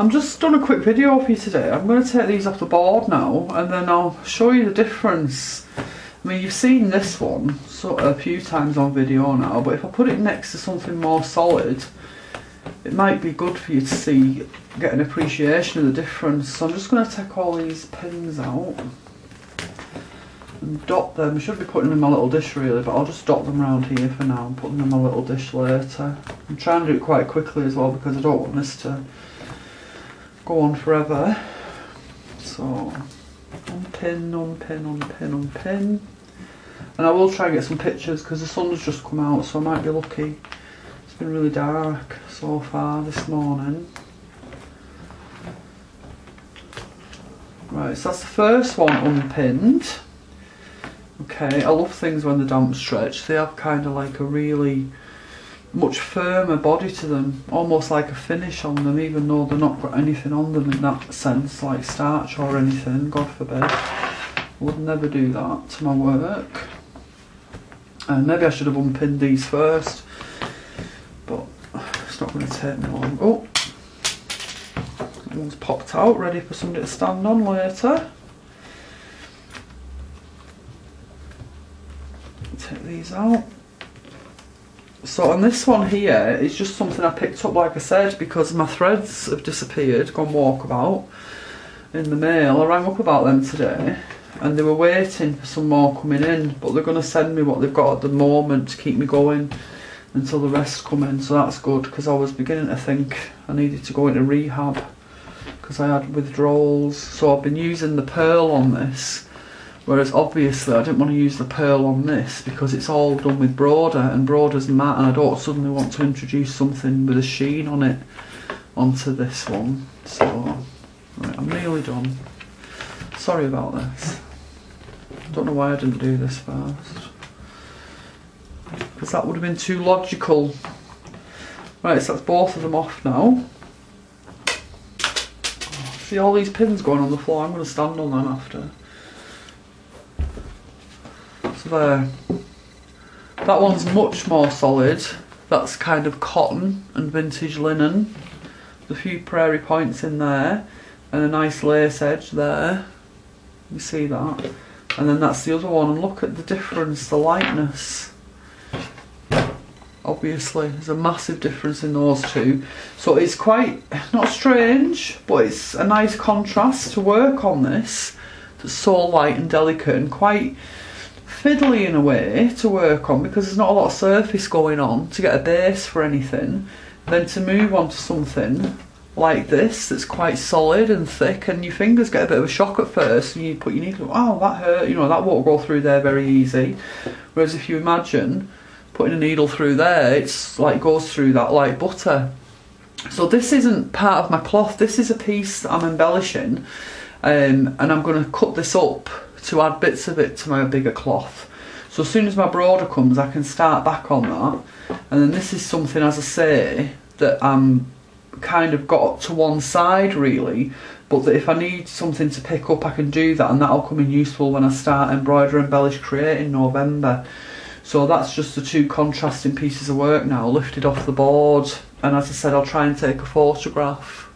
I'm just done a quick video for you today. I'm going to take these off the board now and then I'll show you the difference. I mean, you've seen this one sort of a few times on video now, but if I put it next to something more solid, it might be good for you to see, get an appreciation of the difference. So I'm just going to take all these pins out and dot them. I should be putting them in my little dish really, but I'll just dot them around here for now and put them in my little dish later. I'm trying to do it quite quickly as well because I don't want this to go on forever. So unpin, unpin, unpin, unpin. And I will try and get some pictures because the sun has just come out so I might be lucky. It's been really dark so far this morning. Right, so that's the first one unpinned. Okay, I love things when the damp stretch. They have kind of like a really much firmer body to them, almost like a finish on them, even though they're not got anything on them in that sense, like starch or anything, God forbid. Would never do that to my work. And maybe I should have unpinned these first, but it's not going to take me long. Oh, one's popped out, ready for somebody to stand on later. Take these out. So on this one here, it's just something I picked up, like I said, because my threads have disappeared, gone walkabout in the mail. I rang up about them today and they were waiting for some more coming in, but they're going to send me what they've got at the moment to keep me going until the rest come in, so that's good because I was beginning to think I needed to go into rehab because I had withdrawals. So I've been using the pearl on this Whereas obviously I didn't want to use the pearl on this because it's all done with broader and Broder's matte and I don't suddenly want to introduce something with a sheen on it onto this one. So, right, I'm nearly done. Sorry about this. Don't know why I didn't do this first. Because that would have been too logical. Right, so that's both of them off now. See all these pins going on the floor? I'm going to stand on them after there. That one's much more solid. That's kind of cotton and vintage linen. a few prairie points in there and a nice lace edge there. You see that? And then that's the other one and look at the difference, the lightness. Obviously, there's a massive difference in those two. So it's quite, not strange, but it's a nice contrast to work on this. That's so light and delicate and quite fiddly in a way to work on because there's not a lot of surface going on to get a base for anything. Then to move on to something like this that's quite solid and thick and your fingers get a bit of a shock at first and you put your needle, oh that hurt, you know, that won't go through there very easy. Whereas if you imagine putting a needle through there, it's like goes through that like butter. So this isn't part of my cloth, this is a piece that I'm embellishing um, and I'm going to cut this up to add bits of it to my bigger cloth. So as soon as my Broder comes I can start back on that. And then this is something as I say that I'm kind of got to one side really but that if I need something to pick up I can do that and that'll come in useful when I start embroider embellish create in November. So that's just the two contrasting pieces of work now lifted off the board. And as I said I'll try and take a photograph